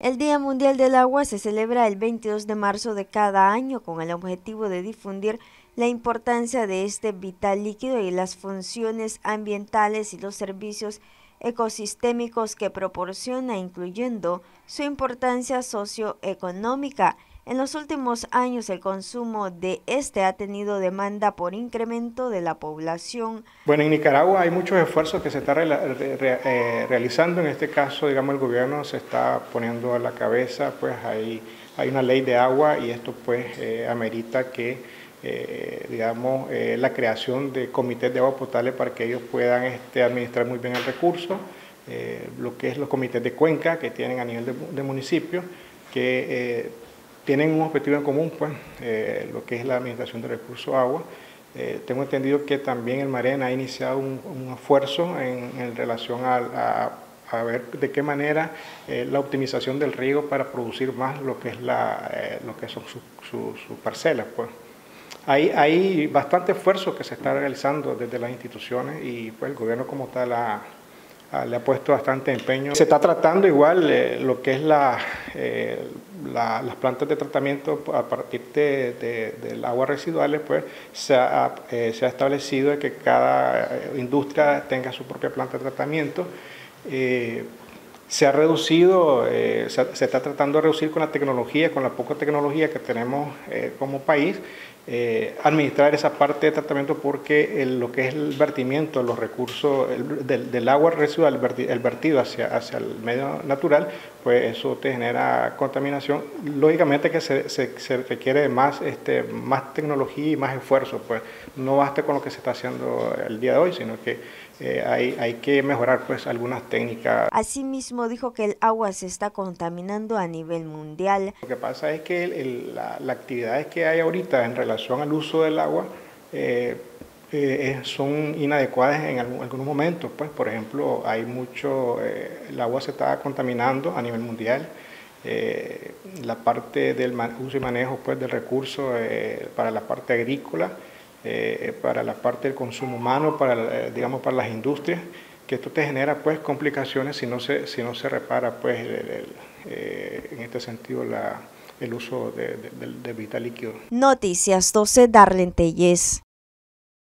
El Día Mundial del Agua se celebra el 22 de marzo de cada año con el objetivo de difundir la importancia de este vital líquido y las funciones ambientales y los servicios ecosistémicos que proporciona, incluyendo su importancia socioeconómica. En los últimos años el consumo de este ha tenido demanda por incremento de la población. Bueno, en Nicaragua hay muchos esfuerzos que se están eh, realizando. En este caso, digamos, el gobierno se está poniendo a la cabeza, pues hay, hay una ley de agua y esto pues eh, amerita que, eh, digamos, la creación de comités de agua potable para que ellos puedan este, administrar muy bien el recurso. lo que es los comités de cuenca que tienen a nivel de, de municipio, que tienen un objetivo en común, pues, eh, lo que es la administración de recursos agua. Eh, tengo entendido que también el Marena ha iniciado un, esfuerzo en, relación a, ver de qué manera eh, la optimización del riego para producir más lo que, es la, lo que son sus parcelas. Pues. Hay, hay bastante esfuerzo que se está realizando desde las instituciones y pues, el gobierno como tal ha, le ha puesto bastante empeño. Se está tratando igual lo que es la, las plantas de tratamiento a partir de, del agua residuales, pues se ha, eh, se ha, establecido que cada eh, industria tenga su propia planta de tratamiento. Eh, se ha reducido, se, se, está tratando de reducir con la tecnología, con la poca tecnología que tenemos como país, eh, administrar esa parte de tratamiento porque lo que es el vertimiento, los recursos del, agua residual, el vertido hacia, hacia el medio natural, pues eso te genera contaminación. Lógicamente que se, se, requiere más, este, más tecnología y más esfuerzo, pues no basta con lo que se está haciendo el día de hoy, sino que eh, hay, hay, que mejorar pues algunas técnicas. Asimismo dijo que el agua se está contaminando a nivel mundial. Lo que pasa es que la, actividades que hay ahorita en relación al uso del agua eh, eh, son inadecuadas en algunos momentos. Pues, por ejemplo, hay mucho, el agua se está contaminando a nivel mundial. la parte del uso y manejo pues, del recurso para la parte agrícola eh, para la parte del consumo humano, para, eh, digamos, para las industrias, que esto te genera pues complicaciones si no se, si no se repara pues eh, en este sentido la, el uso de, de, de, vital líquido. Noticias 12 Darlene Telles.